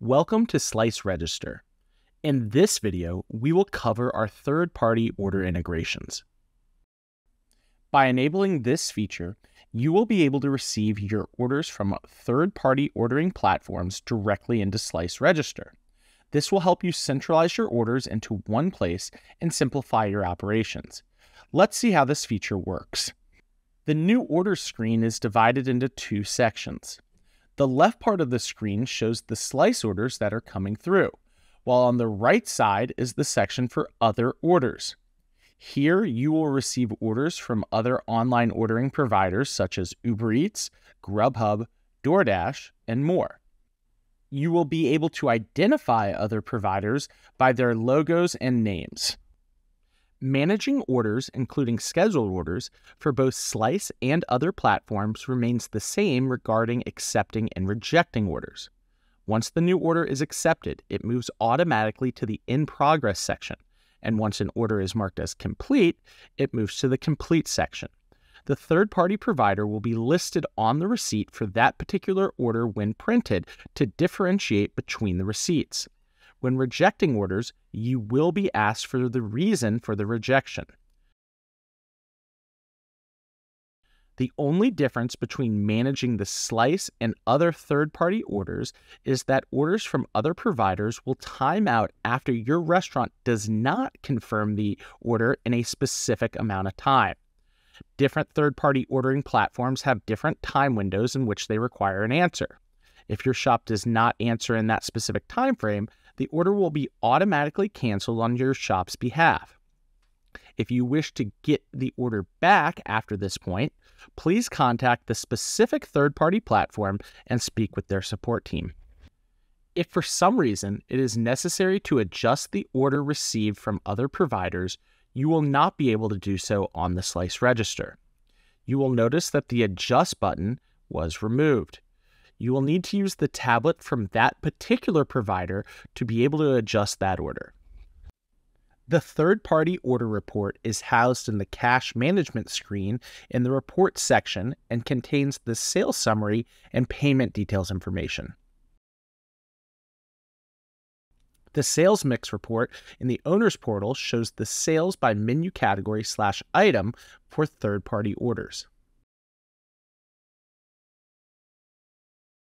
Welcome to Slice Register. In this video, we will cover our third-party order integrations. By enabling this feature, you will be able to receive your orders from third-party ordering platforms directly into Slice Register. This will help you centralize your orders into one place and simplify your operations. Let's see how this feature works. The new orders screen is divided into two sections. The left part of the screen shows the slice orders that are coming through, while on the right side is the section for other orders. Here, you will receive orders from other online ordering providers such as Uber Eats, Grubhub, DoorDash, and more. You will be able to identify other providers by their logos and names. Managing orders, including scheduled orders, for both Slice and other platforms remains the same regarding accepting and rejecting orders. Once the new order is accepted, it moves automatically to the In Progress section, and once an order is marked as complete, it moves to the Complete section. The third party provider will be listed on the receipt for that particular order when printed to differentiate between the receipts. When rejecting orders, you will be asked for the reason for the rejection. The only difference between managing the slice and other third party orders is that orders from other providers will time out after your restaurant does not confirm the order in a specific amount of time. Different third party ordering platforms have different time windows in which they require an answer. If your shop does not answer in that specific time frame, the order will be automatically canceled on your shop's behalf. If you wish to get the order back after this point, please contact the specific third party platform and speak with their support team. If for some reason it is necessary to adjust the order received from other providers, you will not be able to do so on the Slice register. You will notice that the Adjust button was removed you will need to use the tablet from that particular provider to be able to adjust that order. The third party order report is housed in the cash management screen in the report section and contains the sales summary and payment details information. The sales mix report in the owner's portal shows the sales by menu category slash item for third party orders.